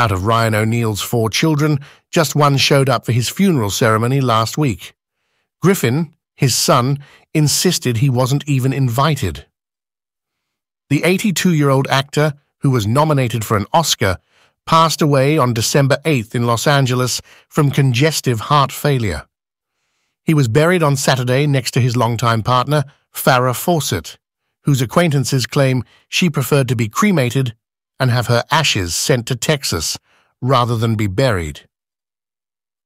Out of Ryan O'Neal's four children, just one showed up for his funeral ceremony last week. Griffin, his son, insisted he wasn't even invited. The 82-year-old actor, who was nominated for an Oscar, passed away on December 8th in Los Angeles from congestive heart failure. He was buried on Saturday next to his longtime partner, Farrah Fawcett, whose acquaintances claim she preferred to be cremated and have her ashes sent to Texas rather than be buried.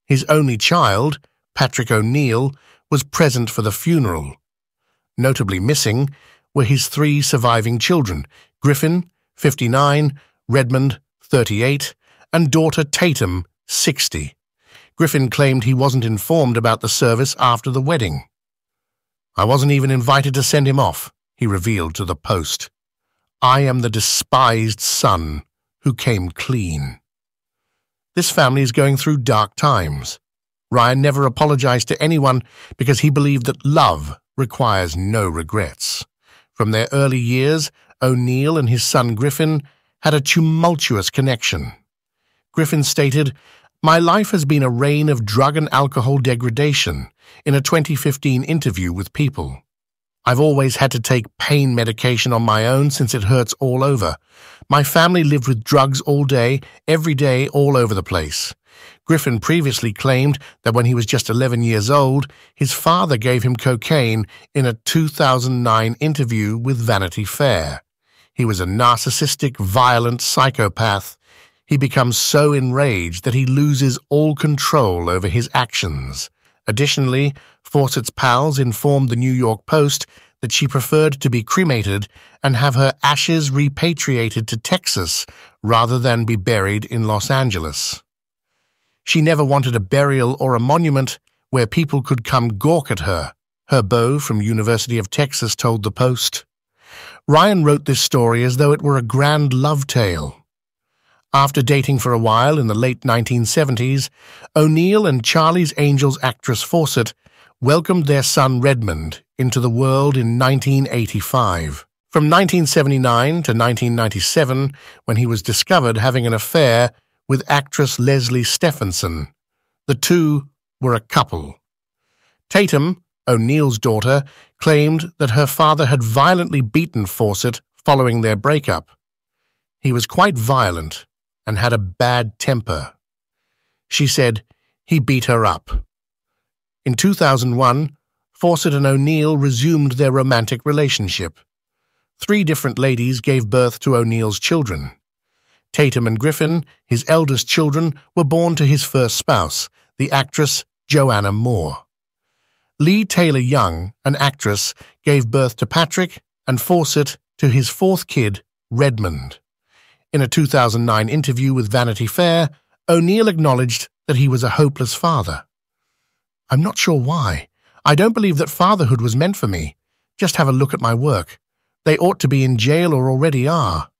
His only child, Patrick O'Neal, was present for the funeral. Notably missing were his three surviving children, Griffin, 59, Redmond, 38, and daughter Tatum, 60. Griffin claimed he wasn't informed about the service after the wedding. I wasn't even invited to send him off, he revealed to the Post. I am the despised son who came clean. This family is going through dark times. Ryan never apologized to anyone because he believed that love requires no regrets. From their early years, O'Neal and his son Griffin had a tumultuous connection. Griffin stated, My life has been a reign of drug and alcohol degradation in a 2015 interview with People. I've always had to take pain medication on my own since it hurts all over. My family lived with drugs all day, every day, all over the place. Griffin previously claimed that when he was just 11 years old, his father gave him cocaine in a 2009 interview with Vanity Fair. He was a narcissistic, violent psychopath. He becomes so enraged that he loses all control over his actions. Additionally, Fawcett's pals informed the New York Post that she preferred to be cremated and have her ashes repatriated to Texas rather than be buried in Los Angeles. She never wanted a burial or a monument where people could come gawk at her, her beau from University of Texas told the Post. Ryan wrote this story as though it were a grand love tale. After dating for a while in the late 1970s, O'Neal and Charlie's Angels actress Fawcett welcomed their son Redmond into the world in 1985. From 1979 to 1997, when he was discovered having an affair with actress Leslie Stefanson, the two were a couple. Tatum, O'Neal's daughter, claimed that her father had violently beaten Fawcett following their breakup. He was quite violent and had a bad temper. She said he beat her up. In 2001, Fawcett and O'Neal resumed their romantic relationship. Three different ladies gave birth to O'Neal's children. Tatum and Griffin, his eldest children, were born to his first spouse, the actress Joanna Moore. Leigh Taylor Young, an actress, gave birth to Patrick and Fawcett to his fourth kid, Redmond. In a 2009 interview with Vanity Fair, O'Neal acknowledged that he was a hopeless father. I'm not sure why. I don't believe that fatherhood was meant for me. Just have a look at my work. They ought to be in jail or already are.